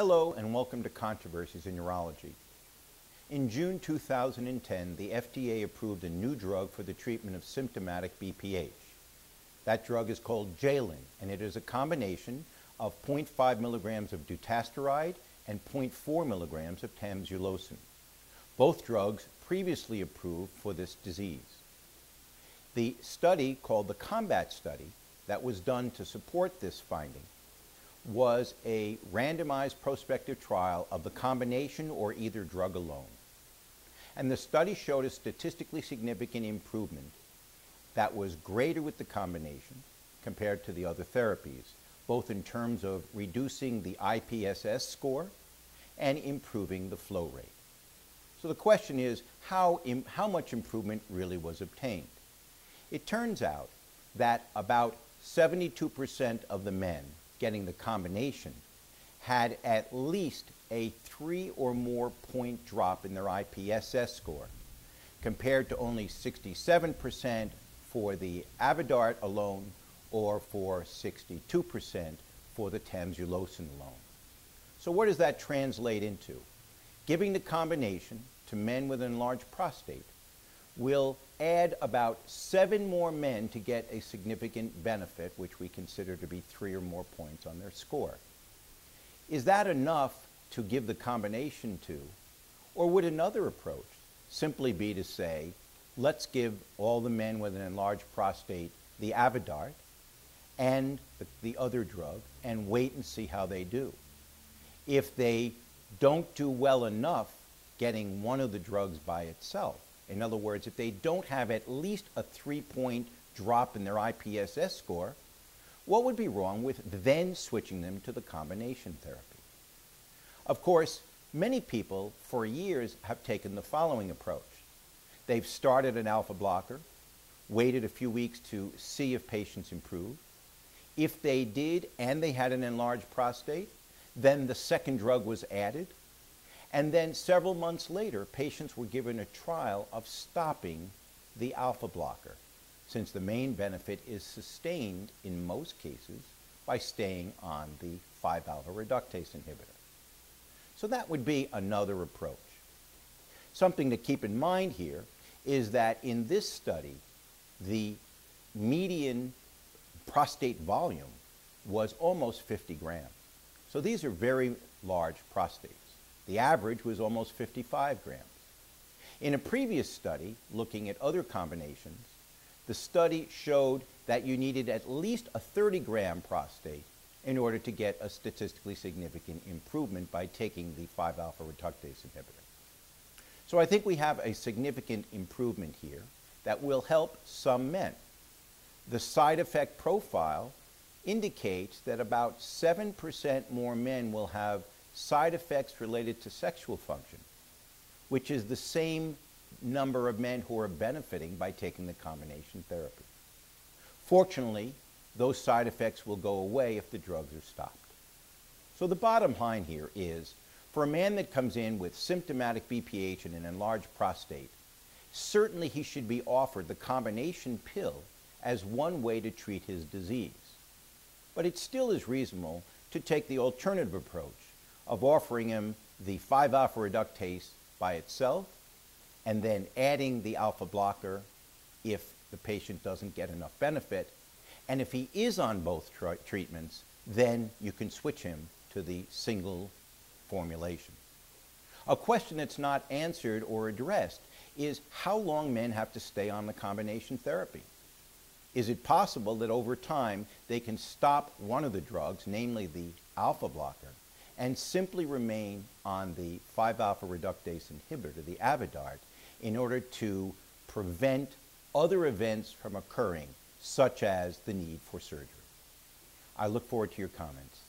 Hello and welcome to Controversies in Urology. In June 2010, the FDA approved a new drug for the treatment of symptomatic BPH. That drug is called Jalyn, and it is a combination of 0.5 milligrams of dutasteride and 0.4 milligrams of tamsulosin. Both drugs previously approved for this disease. The study called the COMBAT study that was done to support this finding was a randomized prospective trial of the combination or either drug alone. And the study showed a statistically significant improvement that was greater with the combination compared to the other therapies, both in terms of reducing the IPSS score and improving the flow rate. So the question is, how, how much improvement really was obtained? It turns out that about 72% of the men getting the combination had at least a three or more point drop in their IPSS score, compared to only 67% for the Avodart alone or for 62% for the tamsulosin alone. So what does that translate into? Giving the combination to men with an enlarged prostate will add about seven more men to get a significant benefit, which we consider to be three or more points on their score. Is that enough to give the combination to? Or would another approach simply be to say, let's give all the men with an enlarged prostate the Avodart and the, the other drug and wait and see how they do? If they don't do well enough getting one of the drugs by itself, in other words, if they don't have at least a three point drop in their IPSS score, what would be wrong with then switching them to the combination therapy? Of course, many people for years have taken the following approach. They've started an alpha blocker, waited a few weeks to see if patients improve. If they did and they had an enlarged prostate, then the second drug was added and then several months later, patients were given a trial of stopping the alpha blocker, since the main benefit is sustained in most cases by staying on the 5-alpha reductase inhibitor. So that would be another approach. Something to keep in mind here is that in this study, the median prostate volume was almost 50 grams. So these are very large prostates. The average was almost 55 grams. In a previous study looking at other combinations, the study showed that you needed at least a 30 gram prostate in order to get a statistically significant improvement by taking the 5-alpha reductase inhibitor. So I think we have a significant improvement here that will help some men. The side effect profile indicates that about 7% more men will have side effects related to sexual function, which is the same number of men who are benefiting by taking the combination therapy. Fortunately, those side effects will go away if the drugs are stopped. So the bottom line here is, for a man that comes in with symptomatic BPH and an enlarged prostate, certainly he should be offered the combination pill as one way to treat his disease. But it still is reasonable to take the alternative approach of offering him the 5-alpha reductase by itself and then adding the alpha blocker if the patient doesn't get enough benefit. And if he is on both treatments, then you can switch him to the single formulation. A question that's not answered or addressed is how long men have to stay on the combination therapy. Is it possible that over time they can stop one of the drugs, namely the alpha blocker, and simply remain on the 5-alpha reductase inhibitor, the Avodart, in order to prevent other events from occurring, such as the need for surgery. I look forward to your comments.